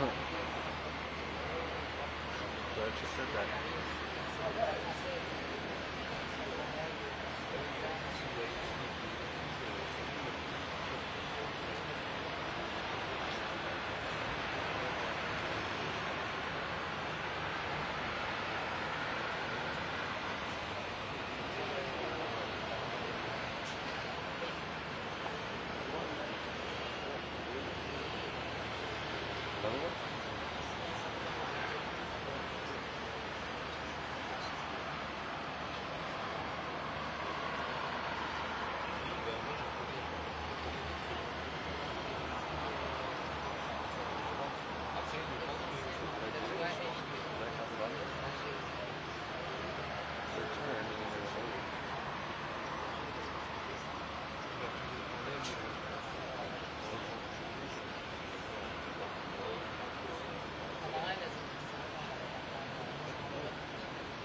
Glad you said Hollywood?